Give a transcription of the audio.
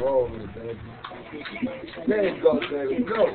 rolling, baby. There you go, baby. Go.